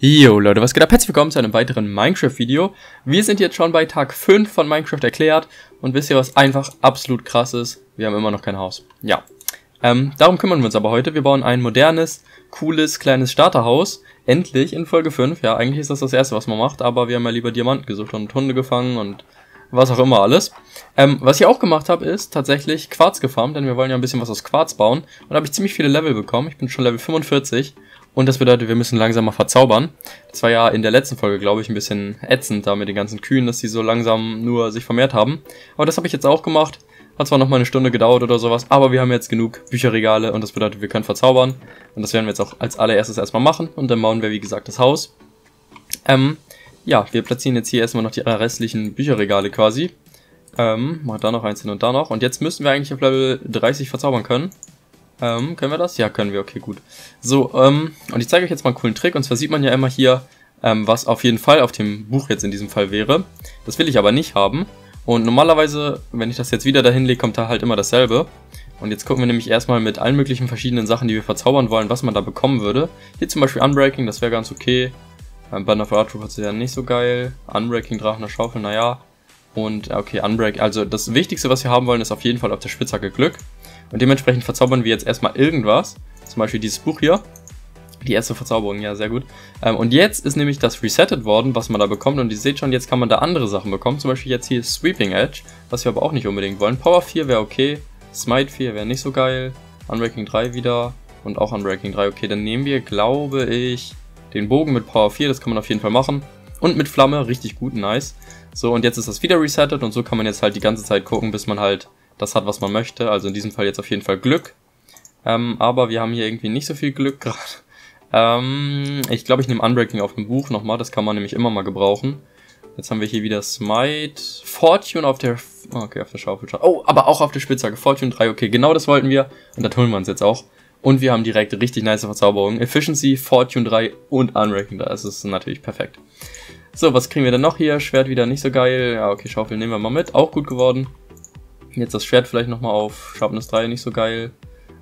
Yo Leute, was geht ab? Herzlich willkommen zu einem weiteren Minecraft-Video. Wir sind jetzt schon bei Tag 5 von Minecraft erklärt und wisst ihr, was einfach absolut krass ist? Wir haben immer noch kein Haus. Ja, ähm, darum kümmern wir uns aber heute. Wir bauen ein modernes, cooles, kleines Starterhaus. Endlich in Folge 5. Ja, eigentlich ist das das Erste, was man macht, aber wir haben ja lieber Diamanten gesucht und Hunde gefangen und was auch immer alles. Ähm, was ich auch gemacht habe, ist tatsächlich Quarz gefarmt, denn wir wollen ja ein bisschen was aus Quarz bauen. Und da habe ich ziemlich viele Level bekommen. Ich bin schon Level 45 und das bedeutet, wir müssen langsam mal verzaubern. Das war ja in der letzten Folge, glaube ich, ein bisschen ätzend da mit den ganzen Kühen, dass die so langsam nur sich vermehrt haben. Aber das habe ich jetzt auch gemacht. Hat zwar noch mal eine Stunde gedauert oder sowas, aber wir haben jetzt genug Bücherregale und das bedeutet, wir können verzaubern. Und das werden wir jetzt auch als allererstes erstmal machen und dann bauen wir, wie gesagt, das Haus. Ähm, ja, wir platzieren jetzt hier erstmal noch die restlichen Bücherregale quasi. Ähm, mal da noch eins hin und da noch. Und jetzt müssen wir eigentlich auf Level 30 verzaubern können. Ähm, können wir das? Ja, können wir. Okay, gut. So, ähm, und ich zeige euch jetzt mal einen coolen Trick. Und zwar sieht man ja immer hier, ähm, was auf jeden Fall auf dem Buch jetzt in diesem Fall wäre. Das will ich aber nicht haben. Und normalerweise, wenn ich das jetzt wieder dahin lege, kommt da halt immer dasselbe. Und jetzt gucken wir nämlich erstmal mit allen möglichen verschiedenen Sachen, die wir verzaubern wollen, was man da bekommen würde. Hier zum Beispiel Unbreaking, das wäre ganz okay. Ähm, Band of Art ist ja nicht so geil. Unbreaking, Drachen der Schaufel, naja. Und, okay, Unbreak, also das Wichtigste, was wir haben wollen, ist auf jeden Fall auf der Spitzhacke Glück. Und dementsprechend verzaubern wir jetzt erstmal irgendwas. Zum Beispiel dieses Buch hier. Die erste Verzauberung, ja, sehr gut. Ähm, und jetzt ist nämlich das resettet worden, was man da bekommt. Und ihr seht schon, jetzt kann man da andere Sachen bekommen. Zum Beispiel jetzt hier Sweeping Edge, was wir aber auch nicht unbedingt wollen. Power 4 wäre okay. Smite 4 wäre nicht so geil. Unbreaking 3 wieder. Und auch Unbreaking 3. Okay, dann nehmen wir, glaube ich, den Bogen mit Power 4. Das kann man auf jeden Fall machen. Und mit Flamme, richtig gut, nice. So, und jetzt ist das wieder resettet. Und so kann man jetzt halt die ganze Zeit gucken, bis man halt das hat, was man möchte. Also in diesem Fall jetzt auf jeden Fall Glück. Ähm, aber wir haben hier irgendwie nicht so viel Glück gerade. Ähm, ich glaube, ich nehme Unbreaking auf dem Buch nochmal. Das kann man nämlich immer mal gebrauchen. Jetzt haben wir hier wieder Smite. Fortune auf der... Okay, auf der Schaufel. Oh, aber auch auf der Spitzhacke. Fortune 3. Okay, genau das wollten wir. Und da holen wir uns jetzt auch. Und wir haben direkt richtig nice Verzauberungen. Efficiency, Fortune 3 und Unbreaking 3. Das ist natürlich perfekt. So, was kriegen wir denn noch hier? Schwert wieder nicht so geil. Ja, okay, Schaufel nehmen wir mal mit. Auch gut geworden. Jetzt das Schwert vielleicht nochmal auf Sharpness 3, nicht so geil.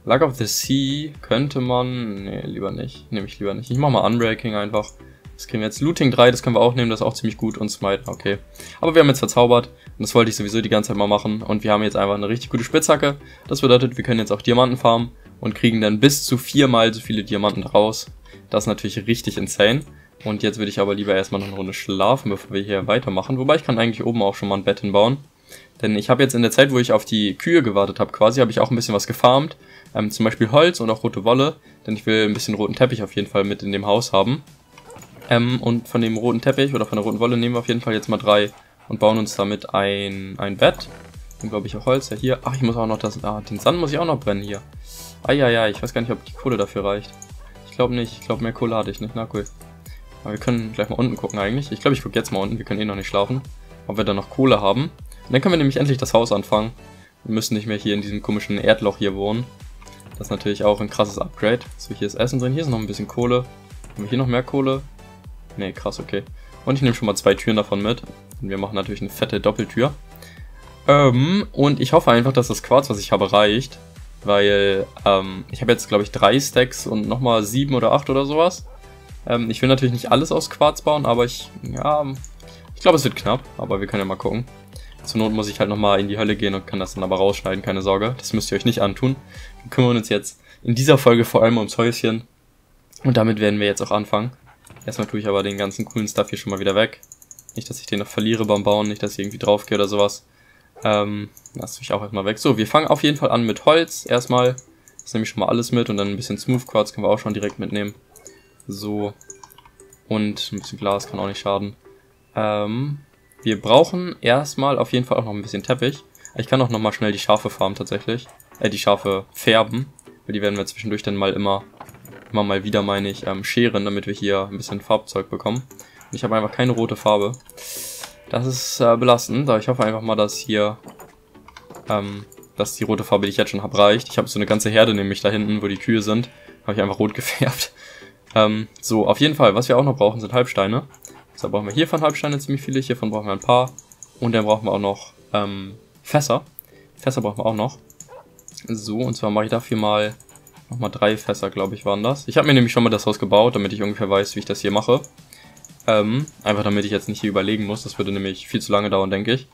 Luck of the Sea könnte man... Nee, lieber nicht. Nehme ich lieber nicht. Ich mach mal Unbreaking einfach. Das kriegen wir jetzt. Looting 3, das können wir auch nehmen, das ist auch ziemlich gut. Und Smite, okay. Aber wir haben jetzt verzaubert. Und das wollte ich sowieso die ganze Zeit mal machen. Und wir haben jetzt einfach eine richtig gute Spitzhacke. Das bedeutet, wir können jetzt auch Diamanten farmen. Und kriegen dann bis zu viermal so viele Diamanten raus. Das ist natürlich richtig insane. Und jetzt würde ich aber lieber erstmal noch eine Runde schlafen, bevor wir hier weitermachen. Wobei ich kann eigentlich oben auch schon mal ein Bett hinbauen. Denn ich habe jetzt in der Zeit, wo ich auf die Kühe gewartet habe, quasi, habe ich auch ein bisschen was gefarmt. Ähm, zum Beispiel Holz und auch rote Wolle. Denn ich will ein bisschen roten Teppich auf jeden Fall mit in dem Haus haben. Ähm, und von dem roten Teppich oder von der roten Wolle nehmen wir auf jeden Fall jetzt mal drei und bauen uns damit ein, ein Bett. Dann glaube ich auch Holz. Ja, hier. Ach, ich muss auch noch das. Ah, den Sand muss ich auch noch brennen hier. Ja, ja. Ich weiß gar nicht, ob die Kohle dafür reicht. Ich glaube nicht. Ich glaube, mehr Kohle hatte ich nicht. Na cool. Aber wir können gleich mal unten gucken eigentlich. Ich glaube, ich gucke jetzt mal unten. Wir können eh noch nicht schlafen. Ob wir da noch Kohle haben. Und dann können wir nämlich endlich das Haus anfangen. Wir müssen nicht mehr hier in diesem komischen Erdloch hier wohnen. Das ist natürlich auch ein krasses Upgrade. So, hier ist Essen drin. Hier ist noch ein bisschen Kohle. Haben wir hier noch mehr Kohle? Ne, krass, okay. Und ich nehme schon mal zwei Türen davon mit. Und wir machen natürlich eine fette Doppeltür. Ähm, und ich hoffe einfach, dass das Quarz, was ich habe, reicht. Weil, ähm, ich habe jetzt, glaube ich, drei Stacks und nochmal sieben oder acht oder sowas. Ähm, ich will natürlich nicht alles aus Quarz bauen, aber ich, ja, ich glaube, es wird knapp. Aber wir können ja mal gucken. Zur Not muss ich halt nochmal in die Hölle gehen und kann das dann aber rausschneiden, keine Sorge. Das müsst ihr euch nicht antun. Wir kümmern uns jetzt in dieser Folge vor allem ums Häuschen. Und damit werden wir jetzt auch anfangen. Erstmal tue ich aber den ganzen coolen Stuff hier schon mal wieder weg. Nicht, dass ich den noch verliere beim Bauen, nicht, dass ich irgendwie draufgehe oder sowas. Ähm, das tue ich auch erstmal weg. So, wir fangen auf jeden Fall an mit Holz. Erstmal, das nehme ich schon mal alles mit und dann ein bisschen Smooth Quartz können wir auch schon direkt mitnehmen. So. Und ein bisschen Glas kann auch nicht schaden. Ähm, wir brauchen erstmal auf jeden Fall auch noch ein bisschen Teppich. Ich kann auch nochmal schnell die Schafe farmen tatsächlich. Äh, die Schafe färben. Weil die werden wir zwischendurch dann mal immer, immer mal wieder, meine ich, ähm, scheren, damit wir hier ein bisschen Farbzeug bekommen. Und ich habe einfach keine rote Farbe. Das ist äh, belastend, aber ich hoffe einfach mal, dass hier, ähm, dass die rote Farbe, die ich jetzt schon habe, reicht. Ich habe so eine ganze Herde nämlich da hinten, wo die Kühe sind. Habe ich einfach rot gefärbt. Ähm, so, auf jeden Fall, was wir auch noch brauchen, sind Halbsteine. Deshalb brauchen wir hiervon Halbsteine ziemlich viele, hiervon brauchen wir ein paar. Und dann brauchen wir auch noch ähm, Fässer. Fässer brauchen wir auch noch. So, und zwar mache ich dafür mal Nochmal drei Fässer, glaube ich, waren das. Ich habe mir nämlich schon mal das Haus gebaut, damit ich ungefähr weiß, wie ich das hier mache. Ähm, einfach damit ich jetzt nicht hier überlegen muss. Das würde nämlich viel zu lange dauern, denke ich.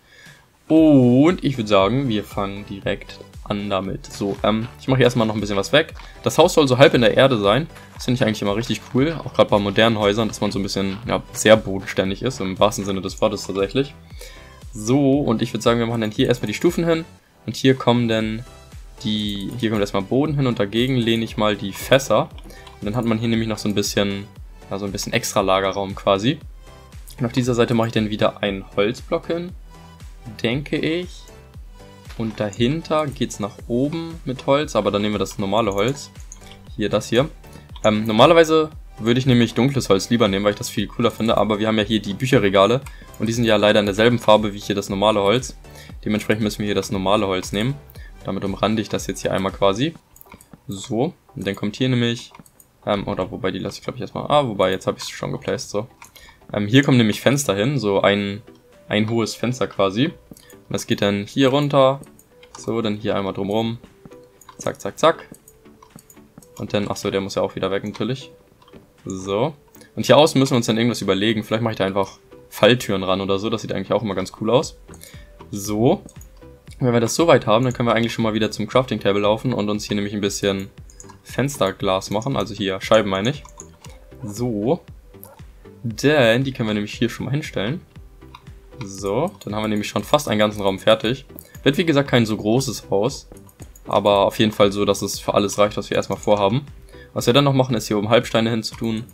Und ich würde sagen, wir fangen direkt an damit. So, ähm, ich mache hier erstmal noch ein bisschen was weg. Das Haus soll so halb in der Erde sein. Das finde ich eigentlich immer richtig cool. Auch gerade bei modernen Häusern, dass man so ein bisschen, ja, sehr bodenständig ist. Im wahrsten Sinne des Wortes tatsächlich. So, und ich würde sagen, wir machen dann hier erstmal die Stufen hin. Und hier kommen dann die, hier kommt erstmal Boden hin und dagegen lehne ich mal die Fässer. Und dann hat man hier nämlich noch so ein bisschen, ja, so ein bisschen extra Lagerraum quasi. Und auf dieser Seite mache ich dann wieder einen Holzblock hin, denke ich. Und dahinter geht es nach oben mit Holz, aber dann nehmen wir das normale Holz. Hier, das hier. Ähm, normalerweise würde ich nämlich dunkles Holz lieber nehmen, weil ich das viel cooler finde, aber wir haben ja hier die Bücherregale und die sind ja leider in derselben Farbe wie hier das normale Holz. Dementsprechend müssen wir hier das normale Holz nehmen. Damit umrande ich das jetzt hier einmal quasi. So, und dann kommt hier nämlich, ähm, oder wobei, die lasse ich glaube ich erstmal, ah, wobei, jetzt habe ich es schon geplaced, so. Ähm, hier kommen nämlich Fenster hin, so ein, ein hohes Fenster quasi. Das geht dann hier runter, so, dann hier einmal drumrum, zack, zack, zack. Und dann, ach so, der muss ja auch wieder weg natürlich. So. Und hier außen müssen wir uns dann irgendwas überlegen. Vielleicht mache ich da einfach Falltüren ran oder so. Das sieht eigentlich auch immer ganz cool aus. So. Wenn wir das soweit haben, dann können wir eigentlich schon mal wieder zum Crafting Table laufen und uns hier nämlich ein bisschen Fensterglas machen. Also hier Scheiben meine ich. So. Denn die können wir nämlich hier schon mal hinstellen. So, dann haben wir nämlich schon fast einen ganzen Raum fertig. Wird wie gesagt kein so großes Haus. Aber auf jeden Fall so, dass es für alles reicht, was wir erstmal vorhaben. Was wir dann noch machen, ist hier oben Halbsteine hinzutun.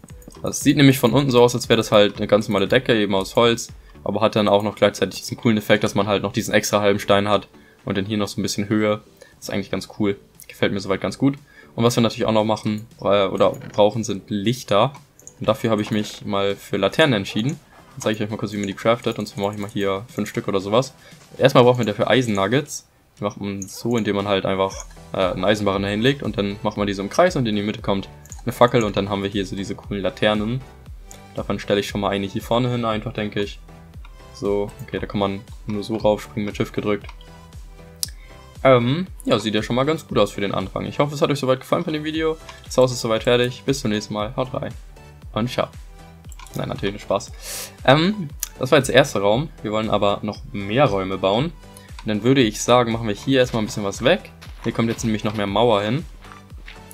Das sieht nämlich von unten so aus, als wäre das halt eine ganz normale Decke, eben aus Holz. Aber hat dann auch noch gleichzeitig diesen coolen Effekt, dass man halt noch diesen extra halben Stein hat. Und dann hier noch so ein bisschen Höhe. Das ist eigentlich ganz cool. Gefällt mir soweit ganz gut. Und was wir natürlich auch noch machen äh, oder brauchen, sind Lichter. Und dafür habe ich mich mal für Laternen entschieden. Dann zeige ich euch mal kurz, wie man die craftet. Und zwar mache ich mal hier fünf Stück oder sowas. Erstmal brauchen wir dafür Eisennuggets. Die macht man so, indem man halt einfach äh, einen Eisenbarren dahin legt und dann macht man die so im Kreis und in die Mitte kommt eine Fackel und dann haben wir hier so diese coolen Laternen. Davon stelle ich schon mal eine hier vorne hin, einfach denke ich. So, okay, da kann man nur so raufspringen mit Shift gedrückt. Ähm, ja, sieht ja schon mal ganz gut aus für den Anfang. Ich hoffe, es hat euch soweit gefallen von dem Video. Das Haus ist soweit fertig. Bis zum nächsten Mal. Haut rein. Und ciao. Nein, natürlich Spaß. Ähm, das war jetzt der erste Raum. Wir wollen aber noch mehr Räume bauen. Und dann würde ich sagen, machen wir hier erstmal ein bisschen was weg. Hier kommt jetzt nämlich noch mehr Mauer hin.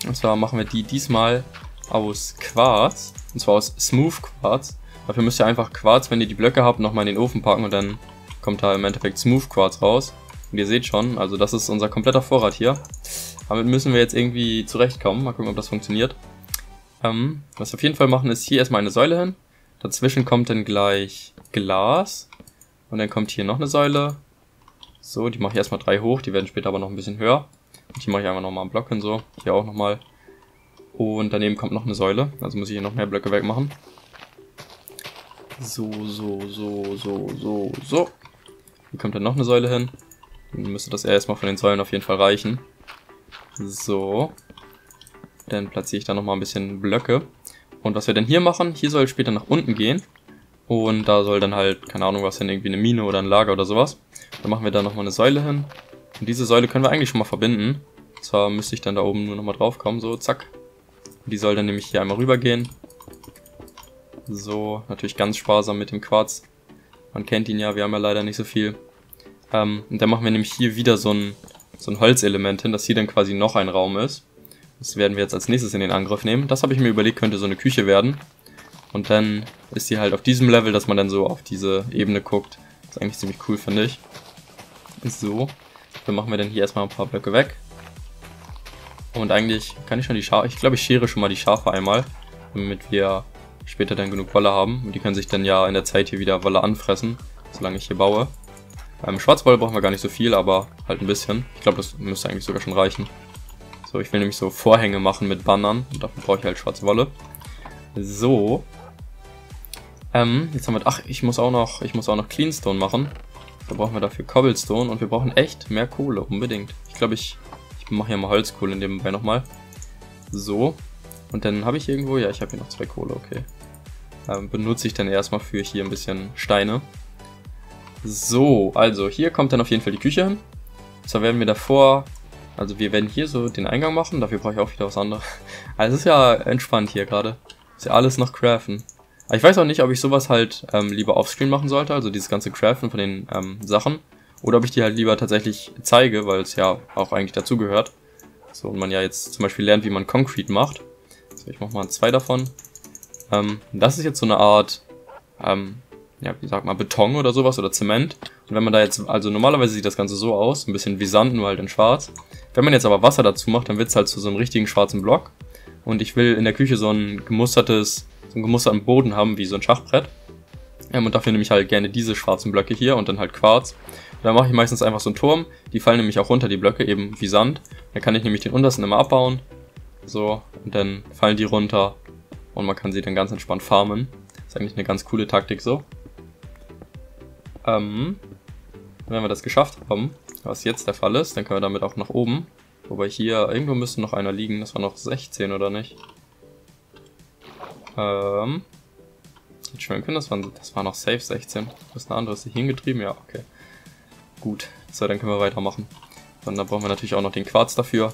Und zwar machen wir die diesmal aus Quarz. Und zwar aus Smooth Quarz. Dafür müsst ihr einfach Quarz, wenn ihr die Blöcke habt, nochmal in den Ofen packen und dann kommt da im Endeffekt Smooth Quarz raus. Und ihr seht schon, also das ist unser kompletter Vorrat hier. Damit müssen wir jetzt irgendwie zurechtkommen. Mal gucken, ob das funktioniert. Ähm, was wir auf jeden Fall machen, ist hier erstmal eine Säule hin. Dazwischen kommt dann gleich Glas. Und dann kommt hier noch eine Säule. So, die mache ich erstmal drei hoch. Die werden später aber noch ein bisschen höher. Und hier mache ich einfach nochmal einen Block hin, so. Hier auch nochmal. Und daneben kommt noch eine Säule. Also muss ich hier noch mehr Blöcke wegmachen. So, so, so, so, so, so. Hier kommt dann noch eine Säule hin. Dann müsste das erstmal von den Säulen auf jeden Fall reichen. So. Dann platziere ich da nochmal ein bisschen Blöcke. Und was wir denn hier machen, hier soll später nach unten gehen. Und da soll dann halt, keine Ahnung was hin, irgendwie eine Mine oder ein Lager oder sowas. Dann machen wir da nochmal eine Säule hin. Und diese Säule können wir eigentlich schon mal verbinden. Und zwar müsste ich dann da oben nur nochmal drauf kommen, so, zack. Und die soll dann nämlich hier einmal rübergehen. So, natürlich ganz sparsam mit dem Quarz. Man kennt ihn ja, wir haben ja leider nicht so viel. Ähm, und dann machen wir nämlich hier wieder so ein, so ein Holzelement hin, dass hier dann quasi noch ein Raum ist. Das werden wir jetzt als nächstes in den Angriff nehmen. Das habe ich mir überlegt, könnte so eine Küche werden. Und dann ist die halt auf diesem Level, dass man dann so auf diese Ebene guckt. Das ist eigentlich ziemlich cool, finde ich. So. Dann machen wir dann hier erstmal ein paar Blöcke weg. Und eigentlich kann ich schon die Schafe... Ich glaube, ich schere schon mal die Schafe einmal. Damit wir später dann genug Wolle haben. Und die können sich dann ja in der Zeit hier wieder Wolle anfressen. Solange ich hier baue. Beim Schwarzwolle brauchen wir gar nicht so viel, aber halt ein bisschen. Ich glaube, das müsste eigentlich sogar schon reichen. So, ich will nämlich so Vorhänge machen mit Bannern. Und dafür brauche ich halt schwarze Wolle. So. Ähm, jetzt haben wir... Ach, ich muss auch noch, ich muss auch noch Cleanstone machen. Da brauchen wir dafür Cobblestone und wir brauchen echt mehr Kohle, unbedingt. Ich glaube, ich, ich mache hier mal Holzkohle in dem Fall nochmal. So. Und dann habe ich irgendwo... Ja, ich habe hier noch zwei Kohle, okay. Ähm, benutze ich dann erstmal für hier ein bisschen Steine. So, also hier kommt dann auf jeden Fall die Küche hin. Zwar werden wir davor Also wir werden hier so den Eingang machen, dafür brauche ich auch wieder was anderes. Also es ist ja entspannt hier gerade. Ist ja alles noch craften. Aber ich weiß auch nicht, ob ich sowas halt ähm, lieber offscreen machen sollte, also dieses ganze Craften von den ähm, Sachen. Oder ob ich die halt lieber tatsächlich zeige, weil es ja auch eigentlich dazugehört. So, und man ja jetzt zum Beispiel lernt, wie man Concrete macht. So, ich mach mal zwei davon. Ähm, das ist jetzt so eine Art, ähm, ja, wie sagt man, Beton oder sowas oder Zement. Und wenn man da jetzt, also normalerweise sieht das Ganze so aus, ein bisschen wie Sand, nur halt in schwarz. Wenn man jetzt aber Wasser dazu macht, dann wird es halt zu so einem richtigen schwarzen Block. Und ich will in der Küche so ein gemustertes, so einen gemusterten Boden haben, wie so ein Schachbrett. Ähm, und dafür nehme ich halt gerne diese schwarzen Blöcke hier und dann halt Quarz. Da mache ich meistens einfach so einen Turm. Die fallen nämlich auch runter, die Blöcke, eben wie Sand. Dann kann ich nämlich den untersten immer abbauen. So, und dann fallen die runter. Und man kann sie dann ganz entspannt farmen. Ist eigentlich eine ganz coole Taktik so. Ähm, wenn wir das geschafft haben, was jetzt der Fall ist, dann können wir damit auch nach oben. Wobei hier, irgendwo müsste noch einer liegen. Das war noch 16, oder nicht? Ähm, schwören können, das war, das war noch safe 16. Das ist eine andere, ist hier hingetrieben? Ja, okay. Gut, so, dann können wir weitermachen. Und dann brauchen wir natürlich auch noch den Quarz dafür.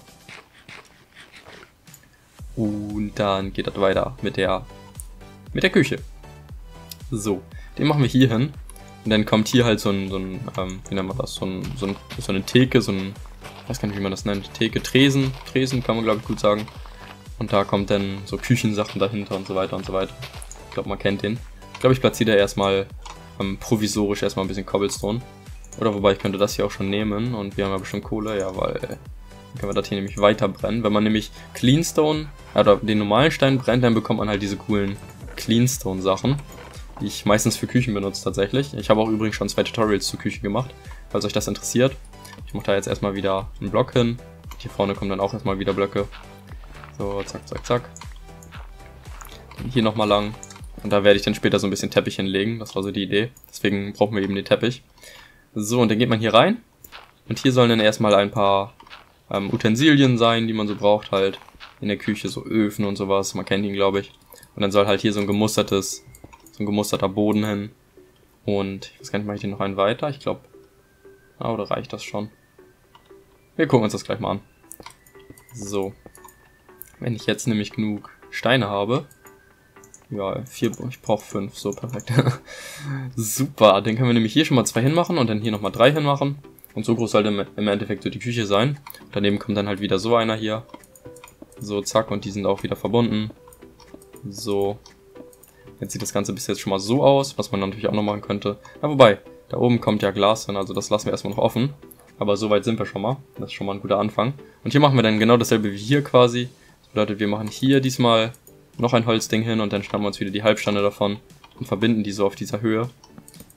Und dann geht das weiter mit der, mit der Küche. So, den machen wir hier hin. Und dann kommt hier halt so ein, so ein ähm, wie nennt man das, so, ein, so, ein, so eine Theke, so ein, ich weiß gar nicht, wie man das nennt, Theke, Tresen, Tresen kann man glaube ich gut sagen. Und da kommt dann so Küchensachen dahinter und so weiter und so weiter. Ich glaube, man kennt den. Ich glaube, ich platziere da erstmal ähm, provisorisch erstmal ein bisschen Cobblestone. Oder wobei, ich könnte das hier auch schon nehmen und wir haben ja bestimmt Kohle, ja, weil dann können wir das hier nämlich weiter brennen. Wenn man nämlich Cleanstone, oder den normalen Stein brennt, dann bekommt man halt diese coolen Cleanstone Sachen, die ich meistens für Küchen benutze tatsächlich. Ich habe auch übrigens schon zwei Tutorials zu Küchen gemacht, falls euch das interessiert. Ich mache da jetzt erstmal wieder einen Block hin. Hier vorne kommen dann auch erstmal wieder Blöcke. So, zack, zack, zack. Dann hier nochmal lang. Und da werde ich dann später so ein bisschen Teppich hinlegen. Das war so die Idee. Deswegen brauchen wir eben den Teppich. So, und dann geht man hier rein. Und hier sollen dann erstmal ein paar ähm, Utensilien sein, die man so braucht halt in der Küche, so Öfen und sowas. Man kennt ihn, glaube ich. Und dann soll halt hier so ein gemustertes, ein gemusterter Boden hin. Und ich weiß gar nicht, mache ich den noch einen weiter? Ich glaube, ah, oder reicht das schon? Wir gucken uns das gleich mal an. So. Wenn ich jetzt nämlich genug Steine habe, ja, vier, ich brauche fünf, so perfekt. Super, dann können wir nämlich hier schon mal zwei hinmachen und dann hier nochmal drei hinmachen. Und so groß sollte im Endeffekt so die Küche sein. Daneben kommt dann halt wieder so einer hier. So, zack, und die sind auch wieder verbunden. So. Jetzt sieht das Ganze bis jetzt schon mal so aus, was man natürlich auch noch machen könnte. Ja, wobei, da oben kommt ja Glas hin, also das lassen wir erstmal noch offen. Aber so weit sind wir schon mal. Das ist schon mal ein guter Anfang. Und hier machen wir dann genau dasselbe wie hier quasi. Das bedeutet, wir machen hier diesmal noch ein Holzding hin und dann schnappen wir uns wieder die Halbstande davon und verbinden die so auf dieser Höhe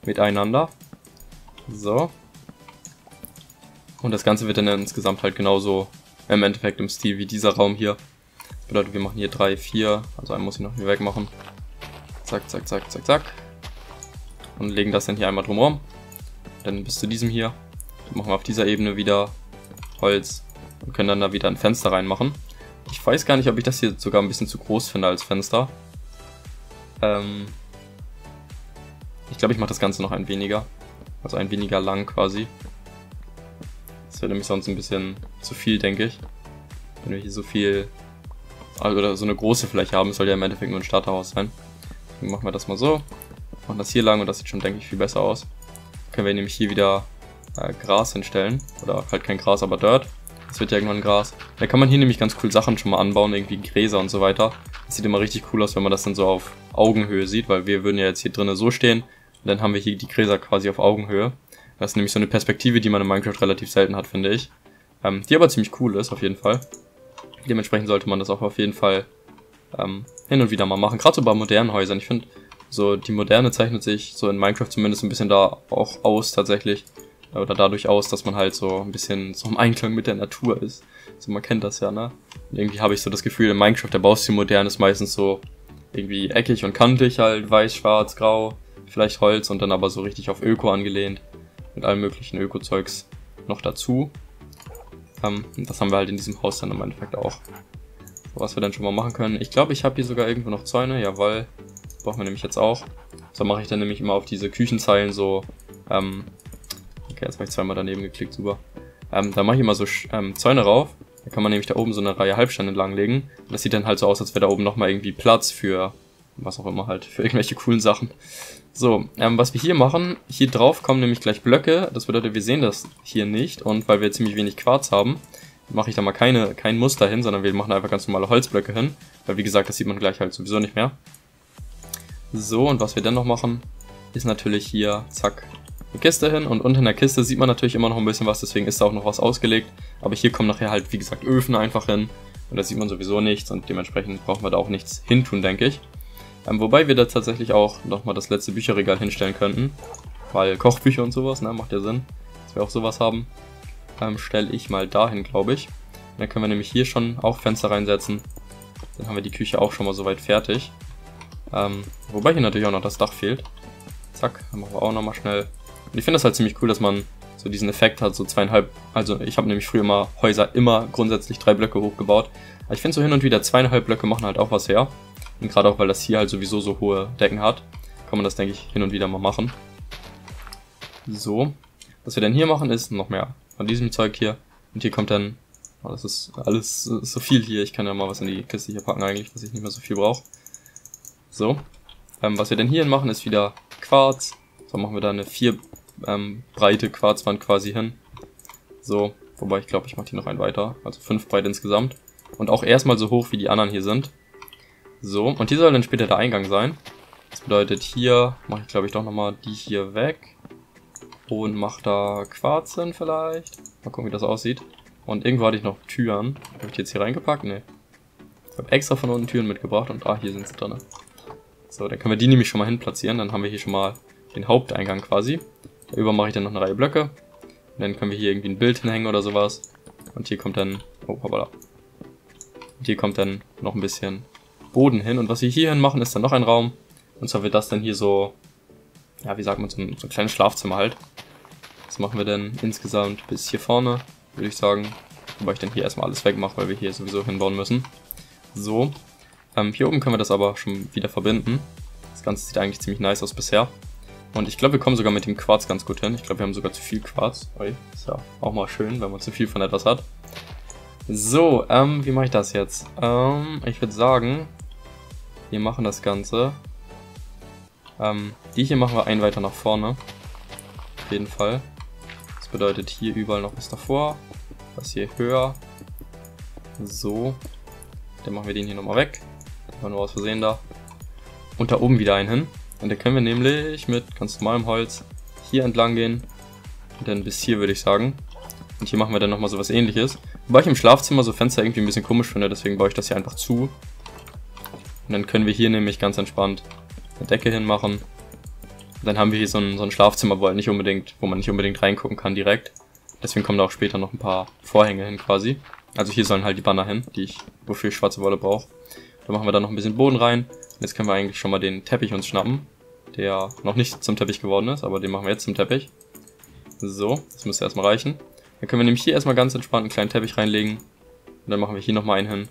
miteinander. So. Und das Ganze wird dann insgesamt halt genauso im Endeffekt im Stil wie dieser Raum hier. Das bedeutet, wir machen hier drei, vier, also einen muss ich noch hier wegmachen. Zack, zack, zack, zack, zack. Und legen das dann hier einmal drumherum. Dann bis zu diesem hier. Dann machen wir auf dieser Ebene wieder Holz und können dann da wieder ein Fenster reinmachen. Ich weiß gar nicht, ob ich das hier sogar ein bisschen zu groß finde als Fenster. Ähm ich glaube, ich mache das Ganze noch ein weniger. Also ein weniger lang quasi. Das wäre nämlich sonst ein bisschen zu viel, denke ich. Wenn wir hier so viel... Also, oder so eine große Fläche haben, soll ja im Endeffekt nur ein Starterhaus sein. Machen wir das mal so. Machen das hier lang und das sieht schon, denke ich, viel besser aus. Können wir nämlich hier wieder äh, Gras hinstellen. Oder halt kein Gras, aber Dirt. Das wird ja irgendwann Gras. Da kann man hier nämlich ganz cool Sachen schon mal anbauen, irgendwie Gräser und so weiter. Das sieht immer richtig cool aus, wenn man das dann so auf Augenhöhe sieht, weil wir würden ja jetzt hier drinnen so stehen und dann haben wir hier die Gräser quasi auf Augenhöhe. Das ist nämlich so eine Perspektive, die man in Minecraft relativ selten hat, finde ich. Ähm, die aber ziemlich cool ist, auf jeden Fall. Dementsprechend sollte man das auch auf jeden Fall ähm, hin und wieder mal machen. Gerade so bei modernen Häusern. Ich finde, so die Moderne zeichnet sich so in Minecraft zumindest ein bisschen da auch aus tatsächlich oder dadurch aus, dass man halt so ein bisschen so im Einklang mit der Natur ist. Also man kennt das ja, ne? Und irgendwie habe ich so das Gefühl, in Minecraft, der Baustil modern ist meistens so irgendwie eckig und kantig halt, weiß, schwarz, grau, vielleicht Holz und dann aber so richtig auf Öko angelehnt. Mit allem möglichen Öko-Zeugs noch dazu. Ähm, das haben wir halt in diesem Haus dann im Endeffekt auch. Was wir dann schon mal machen können. Ich glaube, ich habe hier sogar irgendwo noch Zäune, jawohl. Brauchen wir nämlich jetzt auch. So mache ich dann nämlich immer auf diese Küchenzeilen so ähm, Okay, jetzt habe ich zweimal daneben geklickt, super. Ähm, da mache ich immer so ähm, Zäune rauf. Da kann man nämlich da oben so eine Reihe Halbsteine entlanglegen. das sieht dann halt so aus, als wäre da oben nochmal irgendwie Platz für was auch immer halt, für irgendwelche coolen Sachen. So, ähm, was wir hier machen, hier drauf kommen nämlich gleich Blöcke. Das bedeutet, wir sehen das hier nicht. Und weil wir ziemlich wenig Quarz haben, mache ich da mal keine, kein Muster hin, sondern wir machen einfach ganz normale Holzblöcke hin. Weil wie gesagt, das sieht man gleich halt sowieso nicht mehr. So, und was wir dann noch machen, ist natürlich hier, zack, eine Kiste hin. Und unter der Kiste sieht man natürlich immer noch ein bisschen was, deswegen ist da auch noch was ausgelegt. Aber hier kommen nachher halt, wie gesagt, Öfen einfach hin. Und da sieht man sowieso nichts und dementsprechend brauchen wir da auch nichts hintun, denke ich. Ähm, wobei wir da tatsächlich auch nochmal das letzte Bücherregal hinstellen könnten. Weil Kochbücher und sowas, ne, macht ja Sinn, dass wir auch sowas haben. Ähm, Stelle ich mal dahin, glaube ich. dann können wir nämlich hier schon auch Fenster reinsetzen. Dann haben wir die Küche auch schon mal soweit fertig. Ähm, wobei hier natürlich auch noch das Dach fehlt. Zack, dann machen wir auch nochmal schnell. Und ich finde das halt ziemlich cool, dass man so diesen Effekt hat, so zweieinhalb, also ich habe nämlich früher mal Häuser immer grundsätzlich drei Blöcke hochgebaut. Aber ich finde so hin und wieder zweieinhalb Blöcke machen halt auch was her. Und gerade auch, weil das hier halt sowieso so hohe Decken hat, kann man das, denke ich, hin und wieder mal machen. So. Was wir dann hier machen, ist noch mehr von diesem Zeug hier. Und hier kommt dann, oh, das ist alles so viel hier. Ich kann ja mal was in die Kiste hier packen eigentlich, was ich nicht mehr so viel brauche. So. Ähm, was wir dann hier machen, ist wieder Quarz. So machen wir da eine vier ähm, breite Quarzwand quasi hin. So. Wobei ich glaube, ich mache die noch ein weiter. Also fünf breit insgesamt. Und auch erstmal so hoch, wie die anderen hier sind. So, und hier soll dann später der Eingang sein. Das bedeutet, hier mache ich glaube ich doch nochmal die hier weg. Und mache da Quarz hin vielleicht. Mal gucken, wie das aussieht. Und irgendwo hatte ich noch Türen. Habe ich die jetzt hier reingepackt? Ne. Ich habe extra von unten Türen mitgebracht und ah, hier sind sie drin. So, dann können wir die nämlich schon mal hin platzieren. Dann haben wir hier schon mal den Haupteingang quasi. Darüber mache ich dann noch eine Reihe Blöcke. Und dann können wir hier irgendwie ein Bild hinhängen oder sowas. Und hier kommt dann... Oh, hoppala. Und hier kommt dann noch ein bisschen Boden hin. Und was wir hier hin machen, ist dann noch ein Raum. Und zwar wird das dann hier so, ja, wie sagt man, so ein, so ein kleines Schlafzimmer halt. Das machen wir dann insgesamt bis hier vorne, würde ich sagen. Wobei ich dann hier erstmal alles wegmache, weil wir hier sowieso hinbauen müssen. So. Ähm, hier oben können wir das aber schon wieder verbinden. Das Ganze sieht eigentlich ziemlich nice aus bisher. Und ich glaube, wir kommen sogar mit dem Quarz ganz gut hin. Ich glaube, wir haben sogar zu viel Quarz. Ui, ist ja auch mal schön, wenn man zu viel von etwas hat. So, ähm, wie mache ich das jetzt? Ähm, ich würde sagen, wir machen das Ganze. Ähm, die hier machen wir einen weiter nach vorne. Auf jeden Fall. Bedeutet hier überall noch was davor. Das hier höher. So. Dann machen wir den hier nochmal weg. War nur aus Versehen da. Und da oben wieder einen hin. Und dann können wir nämlich mit ganz normalem Holz hier entlang gehen. Und dann bis hier würde ich sagen. Und hier machen wir dann nochmal so was ähnliches. Wobei ich im Schlafzimmer so Fenster irgendwie ein bisschen komisch finde, deswegen baue ich das hier einfach zu. Und dann können wir hier nämlich ganz entspannt eine Decke hinmachen. Und dann haben wir hier so ein, so ein Schlafzimmer, wo, halt nicht unbedingt, wo man nicht unbedingt reingucken kann direkt. Deswegen kommen da auch später noch ein paar Vorhänge hin quasi. Also hier sollen halt die Banner hin, die ich, wofür ich schwarze Wolle brauche. Da machen wir dann noch ein bisschen Boden rein. Jetzt können wir eigentlich schon mal den Teppich uns schnappen, der noch nicht zum Teppich geworden ist, aber den machen wir jetzt zum Teppich. So, das müsste erstmal reichen. Dann können wir nämlich hier erstmal ganz entspannt einen kleinen Teppich reinlegen. Und dann machen wir hier nochmal einen hin,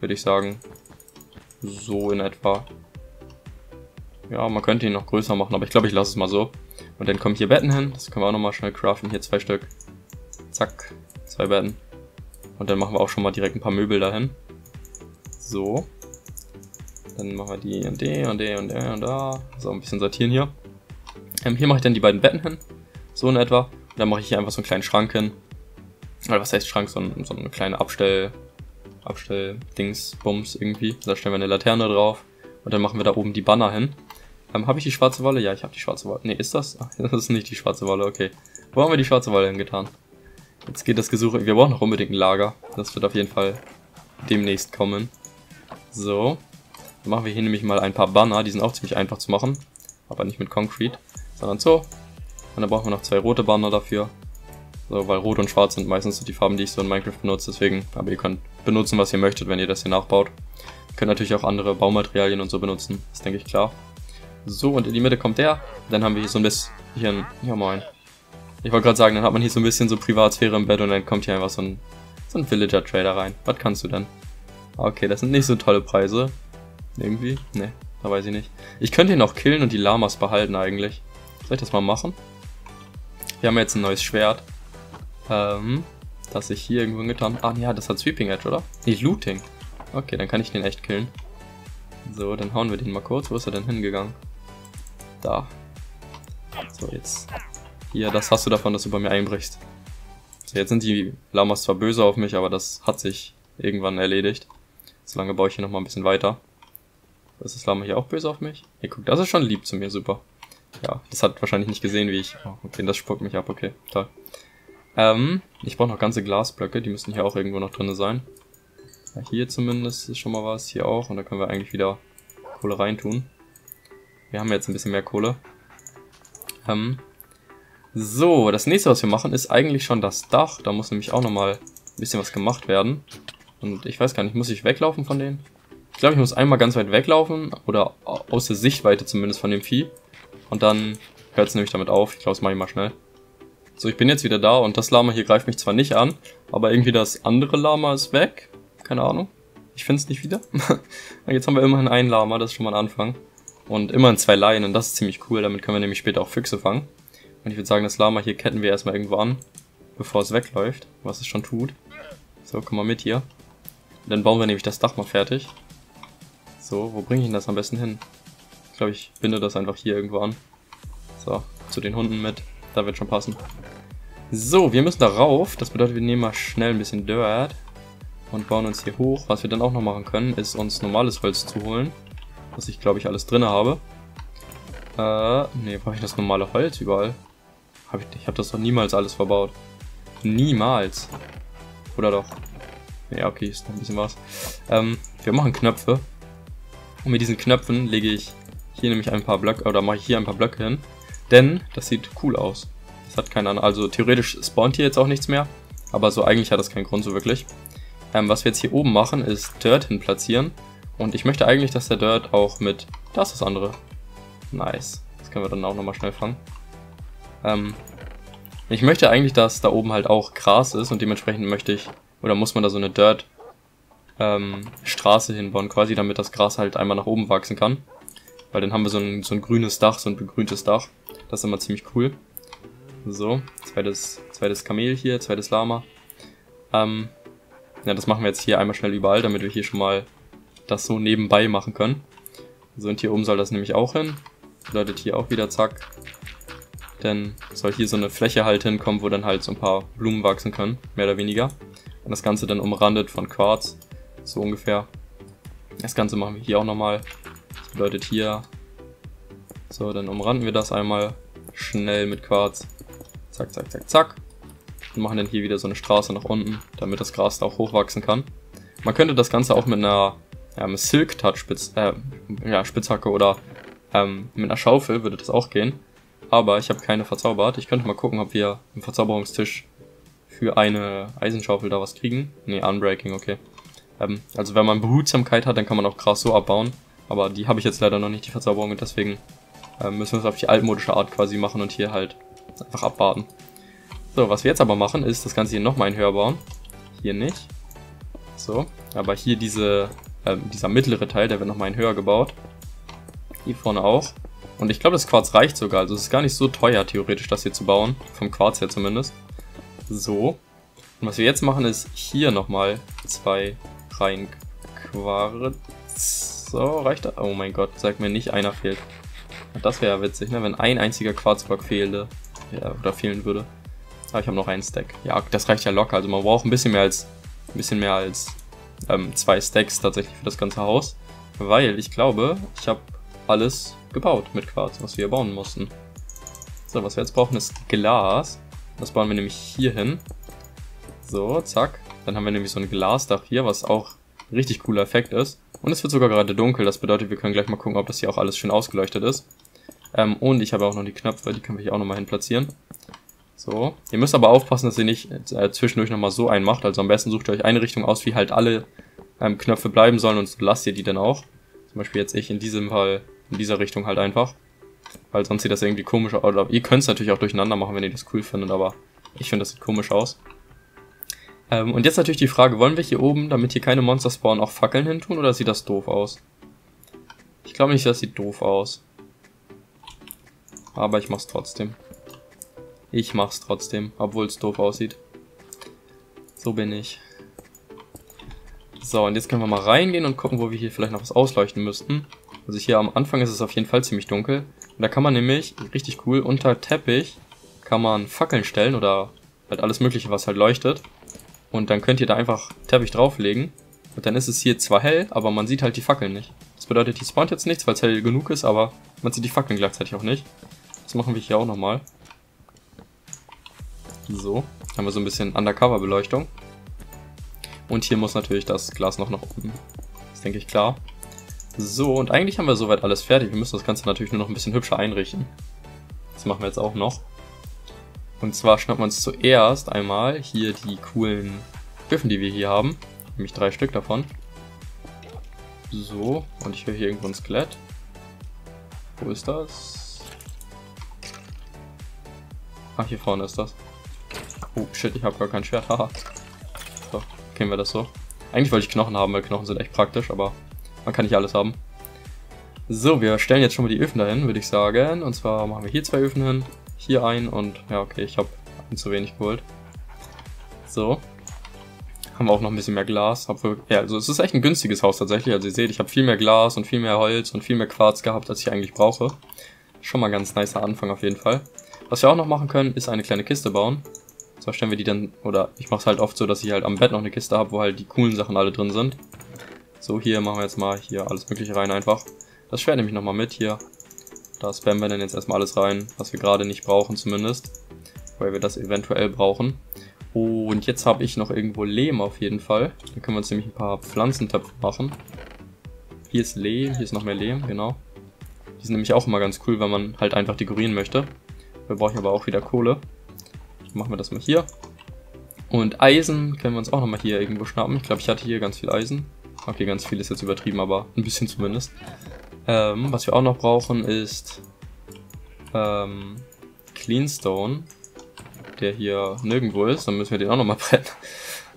würde ich sagen. So in etwa. Ja, man könnte ihn noch größer machen, aber ich glaube, ich lasse es mal so. Und dann kommen hier Betten hin. Das können wir auch nochmal schnell craften. Hier zwei Stück. Zack. Zwei Betten. Und dann machen wir auch schon mal direkt ein paar Möbel dahin. So. Dann machen wir die und die und die und die und da. So, ein bisschen sortieren hier. Ähm, hier mache ich dann die beiden Betten hin. So in etwa. Und dann mache ich hier einfach so einen kleinen Schrank hin. Oder was heißt Schrank? So, ein, so eine kleine Abstell, Abstell-Dings, Bums irgendwie. Da stellen wir eine Laterne drauf und dann machen wir da oben die Banner hin. Ähm, habe ich die schwarze Wolle? Ja, ich habe die schwarze Wolle. Ne, ist das? Ach, das ist nicht die schwarze Wolle, okay. Wo haben wir die schwarze Wolle hingetan? Jetzt geht das Gesuche. Wir brauchen noch unbedingt ein Lager. Das wird auf jeden Fall demnächst kommen. So. Dann machen wir hier nämlich mal ein paar Banner. Die sind auch ziemlich einfach zu machen. Aber nicht mit Concrete, sondern so. Und dann brauchen wir noch zwei rote Banner dafür. So, weil Rot und Schwarz sind meistens die Farben, die ich so in Minecraft benutze, deswegen, aber ihr könnt benutzen, was ihr möchtet, wenn ihr das hier nachbaut. Ihr könnt natürlich auch andere Baumaterialien und so benutzen, ist denke ich klar. So, und in die Mitte kommt der. Dann haben wir hier so ein bisschen, ja moin. Ich wollte gerade sagen, dann hat man hier so ein bisschen so Privatsphäre im Bett und dann kommt hier einfach so ein, so ein Villager-Trader rein. Was kannst du denn? Okay, das sind nicht so tolle Preise. Irgendwie? Ne, da weiß ich nicht. Ich könnte ihn auch killen und die Lamas behalten eigentlich. Soll ich das mal machen? Wir haben jetzt ein neues Schwert. Ähm, dass ich hier irgendwo getan Ah, ja, das hat Sweeping Edge, oder? Nee, Looting. Okay, dann kann ich den echt killen. So, dann hauen wir den mal kurz. Wo ist er denn hingegangen? Da. So, jetzt. Hier, das hast du davon, dass du bei mir einbrichst. So, jetzt sind die Lamas zwar böse auf mich, aber das hat sich irgendwann erledigt. Solange baue ich hier nochmal ein bisschen weiter. Ist das Lama hier auch böse auf mich? Hey, guck, das ist schon lieb zu mir, super. Ja, das hat wahrscheinlich nicht gesehen, wie ich... Oh, okay, das spuckt mich ab, okay, toll. Ähm, ich brauche noch ganze Glasblöcke, die müssen hier auch irgendwo noch drin sein. Ja, hier zumindest ist schon mal was, hier auch. Und da können wir eigentlich wieder Kohle reintun. Wir haben jetzt ein bisschen mehr Kohle. Ähm, so, das nächste, was wir machen, ist eigentlich schon das Dach. Da muss nämlich auch nochmal ein bisschen was gemacht werden. Und ich weiß gar nicht, muss ich weglaufen von denen? Ich glaube, ich muss einmal ganz weit weglaufen. Oder aus der Sichtweite zumindest von dem Vieh. Und dann hört es nämlich damit auf. Ich glaube, das mache ich mal schnell. So, ich bin jetzt wieder da und das Lama hier greift mich zwar nicht an, aber irgendwie das andere Lama ist weg. Keine Ahnung. Ich finde es nicht wieder. jetzt haben wir immerhin ein Lama, das ist schon mal ein Anfang. Und immerhin zwei Leinen, das ist ziemlich cool, damit können wir nämlich später auch Füchse fangen. Und ich würde sagen, das Lama hier ketten wir erstmal irgendwo an, bevor es wegläuft, was es schon tut. So, komm mal mit hier. Dann bauen wir nämlich das Dach mal fertig. So, wo bringe ich denn das am besten hin? Ich glaube, ich binde das einfach hier irgendwo an. So, zu den Hunden mit. Da wird schon passen. So, wir müssen da rauf. Das bedeutet, wir nehmen mal schnell ein bisschen Dirt und bauen uns hier hoch. Was wir dann auch noch machen können, ist uns normales Holz zu holen. Was ich, glaube ich, alles drin habe. Äh, ne, habe ich das normale Holz überall? Hab ich ich habe das doch niemals alles verbaut. Niemals. Oder doch? Ja, okay, ist noch ein bisschen was. Ähm, wir machen Knöpfe. Und mit diesen Knöpfen lege ich hier nämlich ein paar Blöcke, oder mache ich hier ein paar Blöcke hin. Denn das sieht cool aus. Das hat keinen Also theoretisch spawnt hier jetzt auch nichts mehr. Aber so eigentlich hat das keinen Grund so wirklich. Ähm, was wir jetzt hier oben machen, ist Dirt hin platzieren. Und ich möchte eigentlich, dass der Dirt auch mit... Das ist das andere. Nice. Das können wir dann auch nochmal schnell fangen. Ähm, ich möchte eigentlich, dass da oben halt auch Gras ist und dementsprechend möchte ich... Oder muss man da so eine Dirt... Ähm, Straße hinbauen, quasi, damit das Gras halt einmal nach oben wachsen kann. Weil dann haben wir so ein, so ein grünes Dach, so ein begrüntes Dach. Das ist immer ziemlich cool. So, zweites, zweites Kamel hier, zweites Lama. Ähm, ja, das machen wir jetzt hier einmal schnell überall, damit wir hier schon mal das so nebenbei machen können. So, und hier oben soll das nämlich auch hin. Bedeutet hier auch wieder zack. Denn soll hier so eine Fläche halt hinkommen, wo dann halt so ein paar Blumen wachsen können, mehr oder weniger. Und das Ganze dann umrandet von Quarz, so ungefähr. Das Ganze machen wir hier auch nochmal. Das bedeutet hier so, dann umranden wir das einmal schnell mit Quarz. Zack, zack, zack, zack. Und machen dann hier wieder so eine Straße nach unten, damit das Gras da auch hochwachsen kann. Man könnte das Ganze auch mit einer ja, Silk Touch Spitz, äh, ja, Spitzhacke oder ähm, mit einer Schaufel würde das auch gehen. Aber ich habe keine verzaubert. Ich könnte mal gucken, ob wir im Verzauberungstisch für eine Eisenschaufel da was kriegen. Ne, Unbreaking, okay. Ähm, also wenn man Behutsamkeit hat, dann kann man auch Gras so abbauen. Aber die habe ich jetzt leider noch nicht, die Verzauberung, und deswegen ähm, müssen wir es auf die altmodische Art quasi machen und hier halt einfach abwarten. So, was wir jetzt aber machen, ist das Ganze hier nochmal in höher bauen. Hier nicht. So, aber hier diese, äh, dieser mittlere Teil, der wird nochmal höher gebaut. Hier vorne auch. Und ich glaube, das Quarz reicht sogar. Also es ist gar nicht so teuer, theoretisch, das hier zu bauen. Vom Quarz her zumindest. So. Und was wir jetzt machen, ist hier nochmal zwei rein Quarz. So, reicht das? Oh mein Gott, sag mir nicht, einer fehlt. Das wäre ja witzig, ne? wenn ein einziger Quarzblock fehle, ja, oder fehlen würde. Aber ich habe noch einen Stack. Ja, das reicht ja locker. Also man braucht ein bisschen mehr als, ein bisschen mehr als ähm, zwei Stacks tatsächlich für das ganze Haus. Weil ich glaube, ich habe alles gebaut mit Quarz, was wir bauen mussten. So, was wir jetzt brauchen ist Glas. Das bauen wir nämlich hier hin. So, zack. Dann haben wir nämlich so ein Glasdach hier, was auch ein richtig cooler Effekt ist. Und es wird sogar gerade dunkel, das bedeutet, wir können gleich mal gucken, ob das hier auch alles schön ausgeleuchtet ist. Ähm, und ich habe auch noch die Knöpfe, die können wir hier auch nochmal hin platzieren. So, ihr müsst aber aufpassen, dass ihr nicht äh, zwischendurch nochmal so einen macht. Also am besten sucht ihr euch eine Richtung aus, wie halt alle ähm, Knöpfe bleiben sollen und lasst ihr die dann auch. Zum Beispiel jetzt ich in diesem Fall in dieser Richtung halt einfach. Weil sonst sieht das irgendwie komisch aus. Ihr könnt es natürlich auch durcheinander machen, wenn ihr das cool findet, aber ich finde, das sieht komisch aus. Ähm, und jetzt natürlich die Frage, wollen wir hier oben, damit hier keine Monster spawnen, auch Fackeln hin tun oder sieht das doof aus? Ich glaube nicht, das sieht doof aus. Aber ich mach's trotzdem. Ich mach's trotzdem, obwohl es doof aussieht. So bin ich. So, und jetzt können wir mal reingehen und gucken, wo wir hier vielleicht noch was ausleuchten müssten. Also hier am Anfang ist es auf jeden Fall ziemlich dunkel. Und da kann man nämlich, richtig cool, unter Teppich kann man Fackeln stellen oder halt alles mögliche, was halt leuchtet. Und dann könnt ihr da einfach Teppich drauflegen. Und dann ist es hier zwar hell, aber man sieht halt die Fackeln nicht. Das bedeutet, die spawnt jetzt nichts, weil es hell genug ist, aber man sieht die Fackeln gleichzeitig auch nicht. Das machen wir hier auch nochmal. So, haben wir so ein bisschen Undercover-Beleuchtung. Und hier muss natürlich das Glas noch nach oben. Das denke ich klar. So, und eigentlich haben wir soweit alles fertig. Wir müssen das Ganze natürlich nur noch ein bisschen hübscher einrichten. Das machen wir jetzt auch noch. Und zwar schnappen wir uns zuerst einmal hier die coolen Öfen, die wir hier haben. Nämlich drei Stück davon. So, und ich höre hier irgendwo ein Skelett. Wo ist das? Ach, hier vorne ist das. Oh, shit, ich habe gar kein Schwert, haha. So, kennen wir das so. Eigentlich wollte ich Knochen haben, weil Knochen sind echt praktisch, aber man kann nicht alles haben. So, wir stellen jetzt schon mal die Öfen dahin, würde ich sagen. Und zwar machen wir hier zwei Öfen hin, hier ein und ja, okay, ich habe zu wenig geholt. So. Haben wir auch noch ein bisschen mehr Glas. Wir, ja, also es ist echt ein günstiges Haus tatsächlich. Also ihr seht, ich habe viel mehr Glas und viel mehr Holz und viel mehr Quarz gehabt, als ich eigentlich brauche. Schon mal ganz nicer Anfang auf jeden Fall. Was wir auch noch machen können, ist eine kleine Kiste bauen. Zwar stellen wir die dann, oder ich mache es halt oft so, dass ich halt am Bett noch eine Kiste habe, wo halt die coolen Sachen alle drin sind. So, hier machen wir jetzt mal hier alles mögliche rein einfach. Das Schwert nehme ich nochmal mit hier. Da spammen wir dann jetzt erstmal alles rein, was wir gerade nicht brauchen zumindest. Weil wir das eventuell brauchen. Und jetzt habe ich noch irgendwo Lehm auf jeden Fall. Dann können wir uns nämlich ein paar Pflanzentöpfe machen. Hier ist Lehm, hier ist noch mehr Lehm, genau. Die sind nämlich auch immer ganz cool, wenn man halt einfach dekorieren möchte. Wir brauchen aber auch wieder Kohle machen wir das mal hier. Und Eisen können wir uns auch nochmal hier irgendwo schnappen. Ich glaube, ich hatte hier ganz viel Eisen. Okay, ganz viel ist jetzt übertrieben, aber ein bisschen zumindest. Ähm, was wir auch noch brauchen ist ähm, Cleanstone, der hier nirgendwo ist. Dann müssen wir den auch nochmal brennen.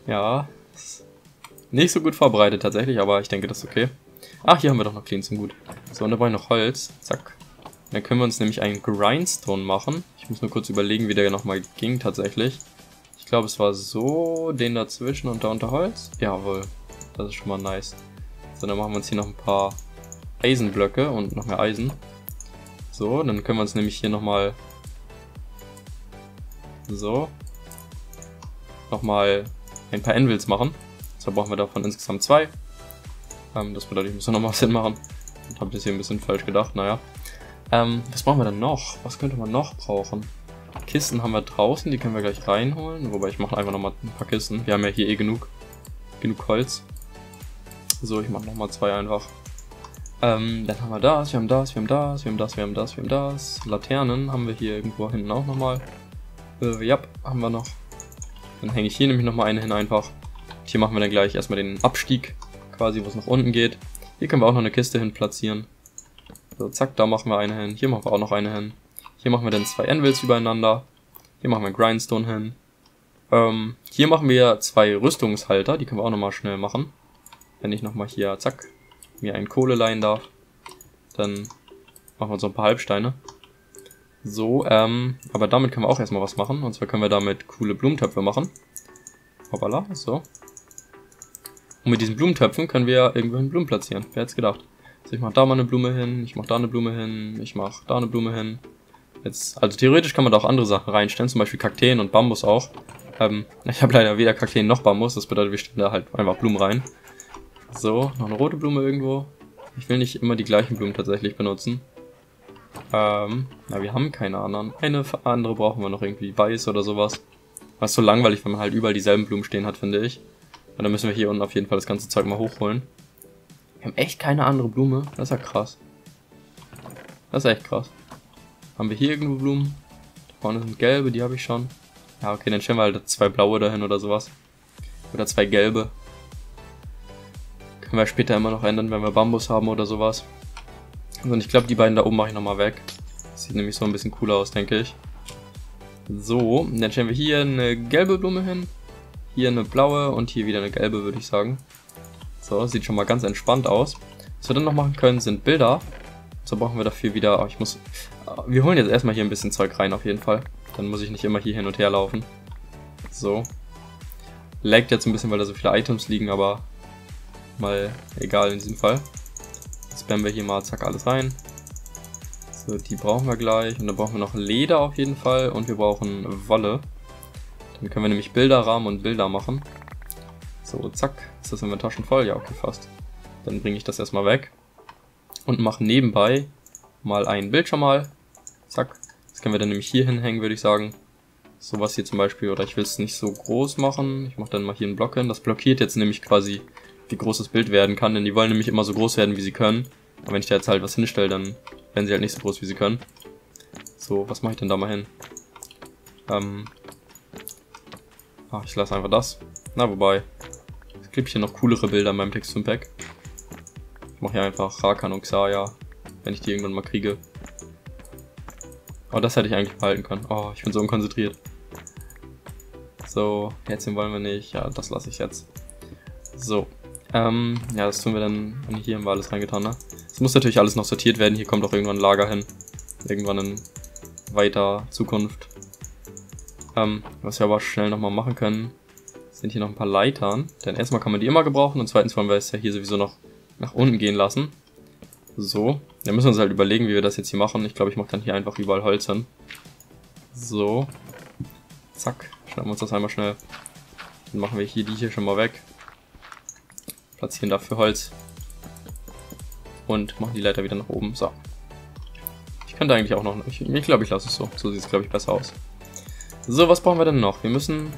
ja, nicht so gut vorbereitet tatsächlich, aber ich denke, das ist okay. Ach, hier haben wir doch noch Cleanstone, gut. So, und dabei noch Holz. Zack. Dann können wir uns nämlich einen Grindstone machen. Ich muss nur kurz überlegen, wie der nochmal ging tatsächlich. Ich glaube, es war so, den dazwischen und da unter Holz. Jawohl, das ist schon mal nice. So, dann machen wir uns hier noch ein paar Eisenblöcke und noch mehr Eisen. So, dann können wir uns nämlich hier nochmal so nochmal ein paar Anvils machen. So brauchen wir davon insgesamt zwei. Ähm, das bedeutet, ich muss noch mal was hinmachen. Habe das hier ein bisschen falsch gedacht, naja. Ähm, was brauchen wir denn noch? Was könnte man noch brauchen? Kisten haben wir draußen, die können wir gleich reinholen. Wobei ich mache einfach nochmal ein paar Kisten. Wir haben ja hier eh genug, genug Holz. So, ich mache nochmal zwei einfach. Ähm, dann haben wir das, wir haben das, wir haben das, wir haben das, wir haben das, wir haben das. Laternen haben wir hier irgendwo hinten auch nochmal. Äh, ja, haben wir noch. Dann hänge ich hier nämlich nochmal eine hin einfach. Hier machen wir dann gleich erstmal den Abstieg, quasi, wo es nach unten geht. Hier können wir auch noch eine Kiste hin platzieren. So, zack, da machen wir eine hin. Hier machen wir auch noch eine hin. Hier machen wir dann zwei Anvils übereinander. Hier machen wir Grindstone hin. Ähm, hier machen wir zwei Rüstungshalter. Die können wir auch nochmal schnell machen. Wenn ich nochmal hier, zack, mir einen Kohle leihen darf. Dann machen wir so ein paar Halbsteine. So, ähm, aber damit können wir auch erstmal was machen. Und zwar können wir damit coole Blumentöpfe machen. Hoppala, so. Und mit diesen Blumentöpfen können wir irgendwo einen Blumen platzieren. Wer hätte es gedacht? Also ich mache da mal eine Blume hin, ich mache da eine Blume hin, ich mache da eine Blume hin. Jetzt, also theoretisch kann man da auch andere Sachen reinstellen, zum Beispiel Kakteen und Bambus auch. Ähm, ich habe leider weder Kakteen noch Bambus, das bedeutet, wir stellen da halt einfach Blumen rein. So, noch eine rote Blume irgendwo. Ich will nicht immer die gleichen Blumen tatsächlich benutzen. Ähm, na, wir haben keine anderen. Eine andere brauchen wir noch irgendwie, weiß oder sowas. Was so langweilig, wenn man halt überall dieselben Blumen stehen hat, finde ich. Und dann müssen wir hier unten auf jeden Fall das ganze Zeug mal hochholen. Wir haben echt keine andere Blume. Das ist ja krass. Das ist echt krass. Haben wir hier irgendwo Blumen? Da vorne sind gelbe, die habe ich schon. Ja, okay, dann stellen wir halt zwei blaue dahin oder sowas. Oder zwei gelbe. Können wir später immer noch ändern, wenn wir Bambus haben oder sowas. Und ich glaube, die beiden da oben mache ich nochmal weg. Sieht nämlich so ein bisschen cooler aus, denke ich. So, dann stellen wir hier eine gelbe Blume hin. Hier eine blaue und hier wieder eine gelbe, würde ich sagen. So, sieht schon mal ganz entspannt aus. Was wir dann noch machen können, sind Bilder. So brauchen wir dafür wieder... Oh, ich muss... Äh, wir holen jetzt erstmal hier ein bisschen Zeug rein auf jeden Fall. Dann muss ich nicht immer hier hin und her laufen. So. laggt jetzt ein bisschen, weil da so viele Items liegen, aber mal egal in diesem Fall. Spammen wir hier mal zack alles rein. So, die brauchen wir gleich. Und dann brauchen wir noch Leder auf jeden Fall. Und wir brauchen Wolle. Dann können wir nämlich Bilderrahmen und Bilder machen. So, zack. Ist das Inventar schon voll? Ja, okay, fast. Dann bringe ich das erstmal weg. Und mache nebenbei mal ein Bild schon mal. Zack. Das können wir dann nämlich hier hinhängen, würde ich sagen. Sowas hier zum Beispiel. Oder ich will es nicht so groß machen. Ich mache dann mal hier einen Block hin. Das blockiert jetzt nämlich quasi, wie groß das Bild werden kann. Denn die wollen nämlich immer so groß werden, wie sie können. Aber wenn ich da jetzt halt was hinstelle, dann werden sie halt nicht so groß, wie sie können. So, was mache ich denn da mal hin? Ähm. Ach, ich lasse einfach das. Na, wobei. Es gibt hier noch coolere Bilder in meinem Texturenpack. Ich mache hier einfach Rakan und Xaya, wenn ich die irgendwann mal kriege. Oh, das hätte ich eigentlich behalten können. Oh, ich bin so unkonzentriert. So, jetzt den wollen wir nicht. Ja, das lasse ich jetzt. So. Ähm, ja, das tun wir dann. Hier haben wir alles reingetan, ne? Es muss natürlich alles noch sortiert werden. Hier kommt auch irgendwann ein Lager hin. Irgendwann in weiter Zukunft. Ähm, was wir aber schnell nochmal machen können, sind hier noch ein paar Leitern. Denn erstmal kann man die immer gebrauchen und zweitens wollen wir es ja hier sowieso noch nach unten gehen lassen. So. Dann müssen wir uns halt überlegen, wie wir das jetzt hier machen. Ich glaube, ich mache dann hier einfach überall Holz hin. So. Zack. Schnappen wir uns das einmal schnell. Dann machen wir hier die hier schon mal weg. Platzieren dafür Holz. Und machen die Leiter wieder nach oben. So. Ich könnte eigentlich auch noch... Ich glaube, ich, glaub, ich lasse es so. So sieht es, glaube ich, besser aus. So, was brauchen wir denn noch? Wir müssen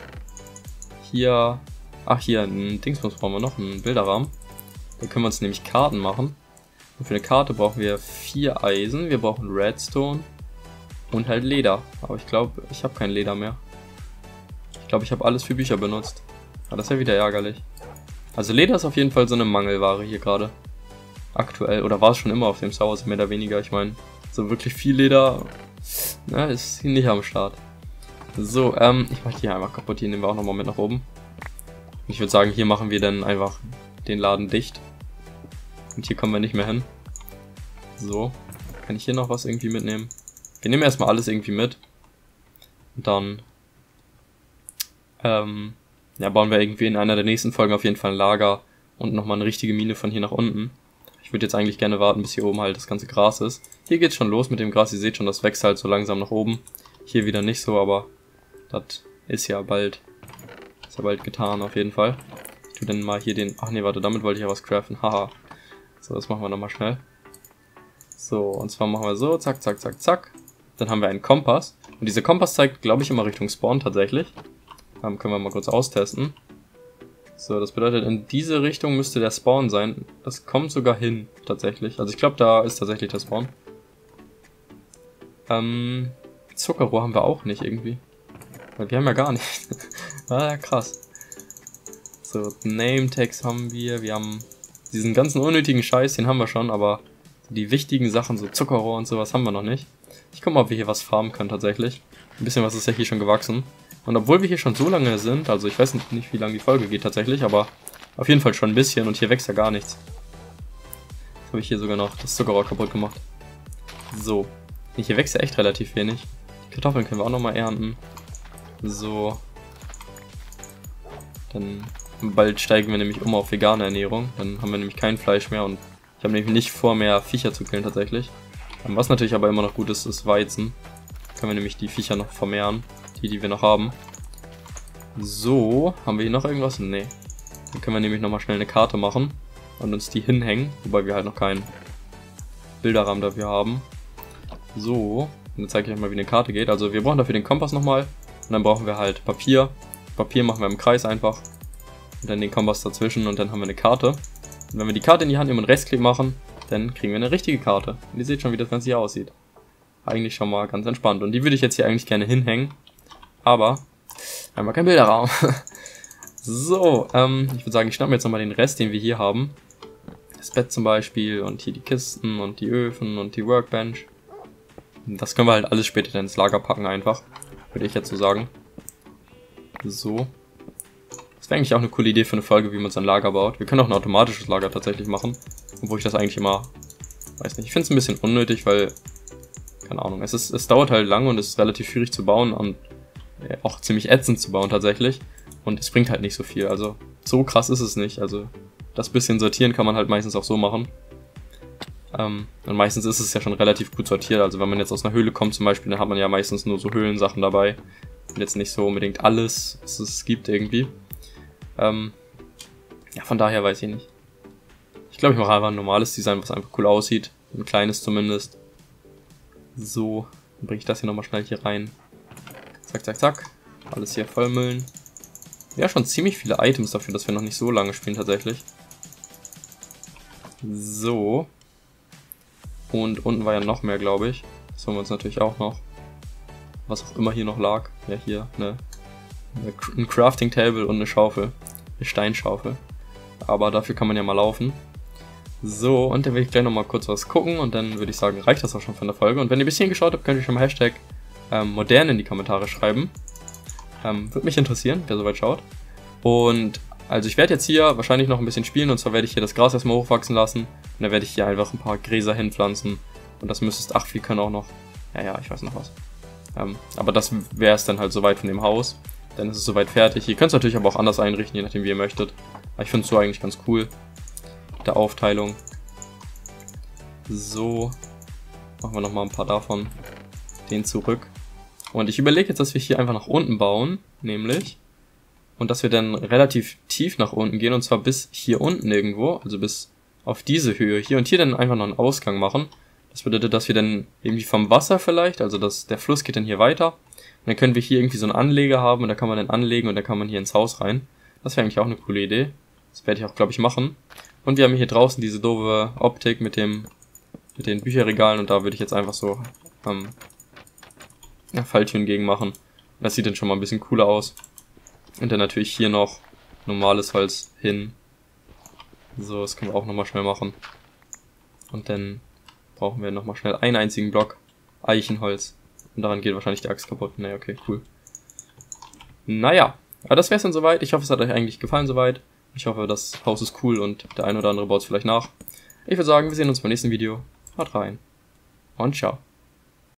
hier... Ach, hier, ein Dingsbums brauchen wir noch, einen Bilderrahmen. Da können wir uns nämlich Karten machen. Und für eine Karte brauchen wir vier Eisen, wir brauchen Redstone und halt Leder. Aber ich glaube, ich habe kein Leder mehr. Ich glaube, ich habe alles für Bücher benutzt. Aber das ist ja wieder ärgerlich. Also Leder ist auf jeden Fall so eine Mangelware hier gerade. Aktuell. Oder war es schon immer auf dem Server, mehr oder weniger. Ich meine, so wirklich viel Leder na, ne, ist nicht am Start. So, ähm, ich mache hier einfach kaputt. Hier nehmen wir auch nochmal mit nach oben. Ich würde sagen, hier machen wir dann einfach den Laden dicht. Und hier kommen wir nicht mehr hin. So. Kann ich hier noch was irgendwie mitnehmen? Wir nehmen erstmal alles irgendwie mit. Und dann ähm, ja, bauen wir irgendwie in einer der nächsten Folgen auf jeden Fall ein Lager und nochmal eine richtige Mine von hier nach unten. Ich würde jetzt eigentlich gerne warten, bis hier oben halt das ganze Gras ist. Hier geht's schon los mit dem Gras. Ihr seht schon, das wächst halt so langsam nach oben. Hier wieder nicht so, aber das ist ja bald, ist ja bald getan auf jeden Fall. Ich tue dann mal hier den, ach nee, warte, damit wollte ich ja was craften. Haha. So, das machen wir nochmal schnell. So, und zwar machen wir so, zack, zack, zack, zack. Dann haben wir einen Kompass. Und dieser Kompass zeigt, glaube ich, immer Richtung Spawn tatsächlich. Dann können wir mal kurz austesten. So, das bedeutet, in diese Richtung müsste der Spawn sein. Das kommt sogar hin, tatsächlich. Also ich glaube, da ist tatsächlich der Spawn. Ähm, Zuckerrohr haben wir auch nicht irgendwie. Weil wir haben ja gar nichts. ah, krass. So, Name Tags haben wir. Wir haben diesen ganzen unnötigen Scheiß, den haben wir schon, aber die wichtigen Sachen, so Zuckerrohr und sowas, haben wir noch nicht. Ich guck mal, ob wir hier was farmen können tatsächlich. Ein bisschen was ist ja hier schon gewachsen. Und obwohl wir hier schon so lange sind, also ich weiß nicht, wie lange die Folge geht tatsächlich, aber auf jeden Fall schon ein bisschen und hier wächst ja gar nichts. Jetzt habe ich hier sogar noch das Zuckerrohr kaputt gemacht. So. Hier wächst ja echt relativ wenig. Die Kartoffeln können wir auch nochmal ernten. So. Dann Bald steigen wir nämlich um auf vegane Ernährung. Dann haben wir nämlich kein Fleisch mehr und ich habe nämlich nicht vor, mehr Viecher zu killen tatsächlich. Ähm, was natürlich aber immer noch gut ist, ist Weizen. Können wir nämlich die Viecher noch vermehren. Die, die wir noch haben. So, haben wir hier noch irgendwas? Nee. Dann können wir nämlich nochmal schnell eine Karte machen und uns die hinhängen, wobei wir halt noch keinen Bilderrahmen dafür haben. So, dann zeige ich euch mal, wie eine Karte geht. Also wir brauchen dafür den Kompass nochmal und dann brauchen wir halt Papier. Papier machen wir im Kreis einfach und dann den Kompass dazwischen und dann haben wir eine Karte. Und wenn wir die Karte in die Hand nehmen und Rechtsklick machen, dann kriegen wir eine richtige Karte. Und ihr seht schon, wie das Ganze hier aussieht. Eigentlich schon mal ganz entspannt. Und die würde ich jetzt hier eigentlich gerne hinhängen. Aber einmal kein Bilderraum. so, ähm, ich würde sagen, ich schnappe mir jetzt nochmal den Rest, den wir hier haben. Das Bett zum Beispiel und hier die Kisten und die Öfen und die Workbench. Das können wir halt alles später dann ins Lager packen einfach. Würde ich jetzt so sagen. So. Das wäre eigentlich auch eine coole Idee für eine Folge, wie man sein Lager baut. Wir können auch ein automatisches Lager tatsächlich machen. Obwohl ich das eigentlich immer, weiß nicht, ich finde es ein bisschen unnötig, weil, keine Ahnung, es, ist, es dauert halt lang und es ist relativ schwierig zu bauen und auch ziemlich ätzend zu bauen tatsächlich. Und es bringt halt nicht so viel. Also so krass ist es nicht. Also das bisschen sortieren kann man halt meistens auch so machen. Ähm, und meistens ist es ja schon relativ gut sortiert. Also wenn man jetzt aus einer Höhle kommt zum Beispiel, dann hat man ja meistens nur so Höhlensachen dabei. Und jetzt nicht so unbedingt alles, was es gibt irgendwie. Ähm, ja, von daher weiß ich nicht. Ich glaube, ich mache einfach ein normales Design, was einfach cool aussieht. Ein kleines zumindest. So, dann bringe ich das hier nochmal schnell hier rein. Zack, zack, zack. Alles hier vollmüllen. Ja, schon ziemlich viele Items dafür, dass wir noch nicht so lange spielen tatsächlich. So. Und unten war ja noch mehr, glaube ich. Das holen wir uns natürlich auch noch. Was auch immer hier noch lag. Ja, hier, ne. Ein Crafting Table und eine Schaufel. Eine Steinschaufel. Aber dafür kann man ja mal laufen. So, und dann will ich gleich nochmal kurz was gucken und dann würde ich sagen, reicht das auch schon von der Folge. Und wenn ihr bis hierhin geschaut habt, könnt ihr schon mal Hashtag ähm, modern in die Kommentare schreiben. Ähm, Würde mich interessieren, wer soweit schaut. Und also ich werde jetzt hier wahrscheinlich noch ein bisschen spielen und zwar werde ich hier das Gras erstmal hochwachsen lassen und dann werde ich hier einfach ein paar Gräser hinpflanzen und das müsstest, ach, wir können auch noch, ja, ja, ich weiß noch was. Ähm, aber das wäre es dann halt soweit von dem Haus. Dann ist es soweit fertig. Ihr könnt es natürlich aber auch anders einrichten, je nachdem wie ihr möchtet. Aber ich finde es so eigentlich ganz cool. Mit der Aufteilung. So. Machen wir nochmal ein paar davon. Den zurück. Und ich überlege jetzt, dass wir hier einfach nach unten bauen. Nämlich und dass wir dann relativ tief nach unten gehen und zwar bis hier unten irgendwo, also bis auf diese Höhe hier und hier dann einfach noch einen Ausgang machen. Das bedeutet, dass wir dann irgendwie vom Wasser vielleicht, also dass der Fluss geht dann hier weiter und dann können wir hier irgendwie so einen Anleger haben und da kann man dann anlegen und dann kann man hier ins Haus rein. Das wäre eigentlich auch eine coole Idee. Das werde ich auch, glaube ich, machen. Und wir haben hier draußen diese doofe Optik mit dem mit den Bücherregalen und da würde ich jetzt einfach so ähm, ja, Falltüren gegen machen. Das sieht dann schon mal ein bisschen cooler aus. Und dann natürlich hier noch normales Holz hin. So, das können wir auch nochmal schnell machen. Und dann brauchen wir nochmal schnell einen einzigen Block Eichenholz. Und daran geht wahrscheinlich die Axt kaputt. Naja, okay, cool. Naja, aber das wär's dann soweit. Ich hoffe, es hat euch eigentlich gefallen soweit. Ich hoffe, das Haus ist cool und der ein oder andere baut es vielleicht nach. Ich würde sagen, wir sehen uns beim nächsten Video. Haut rein. Und ciao.